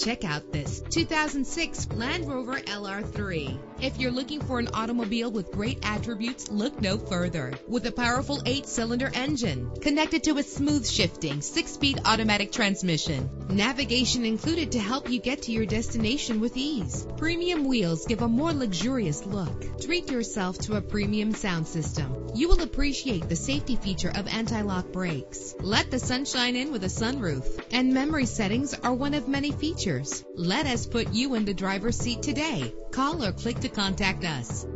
Check out this 2006 Land Rover LR3. If you're looking for an automobile with great attributes, look no further. With a powerful eight cylinder engine connected to a smooth shifting six speed automatic transmission, navigation included to help you get to your destination with ease. Premium wheels give a more luxurious look. Treat yourself to a premium sound system. You will appreciate the safety feature of anti lock brakes. Let the sunshine in with a sunroof. And memory settings are one of many features. Let us put you in the driver's seat today. Call or click to contact us.